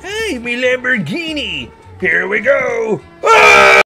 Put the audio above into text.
Hey, me Lamborghini! Here we go! Ah!